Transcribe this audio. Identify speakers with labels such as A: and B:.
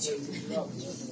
A: 我不。